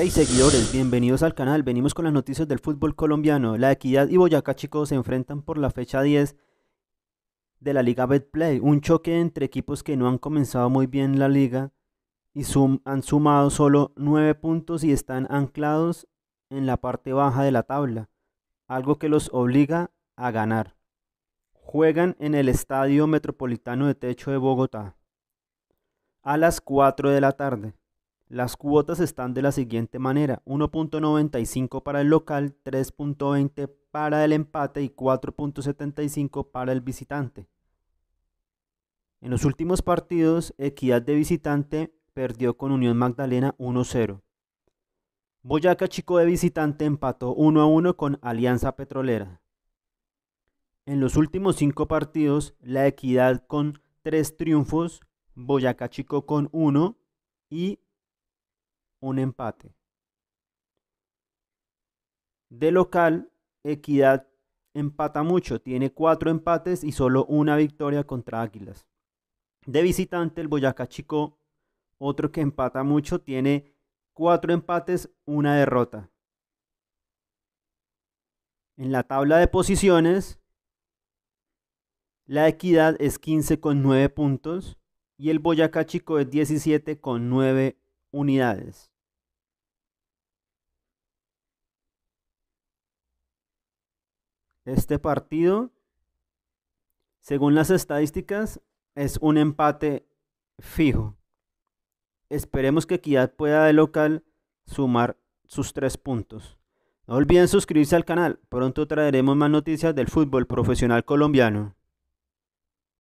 Hey seguidores, bienvenidos al canal. Venimos con las noticias del fútbol colombiano. La Equidad y Boyacá chicos se enfrentan por la fecha 10 de la Liga Betplay. Un choque entre equipos que no han comenzado muy bien la liga y han sumado solo 9 puntos y están anclados en la parte baja de la tabla. Algo que los obliga a ganar. Juegan en el Estadio Metropolitano de Techo de Bogotá a las 4 de la tarde. Las cuotas están de la siguiente manera, 1.95 para el local, 3.20 para el empate y 4.75 para el visitante. En los últimos partidos, Equidad de visitante perdió con Unión Magdalena 1-0. Boyacá Chico de visitante empató 1-1 con Alianza Petrolera. En los últimos cinco partidos, la Equidad con tres triunfos, Boyacá Chico con 1 y un empate. De local, Equidad empata mucho, tiene cuatro empates y solo una victoria contra Águilas. De visitante, el Boyacá Chico, otro que empata mucho, tiene cuatro empates, una derrota. En la tabla de posiciones, la Equidad es 15 con 9 puntos y el Boyacá Chico es 17 con 9 unidades. Este partido, según las estadísticas, es un empate fijo. Esperemos que Equidad pueda de local sumar sus tres puntos. No olviden suscribirse al canal, pronto traeremos más noticias del fútbol profesional colombiano.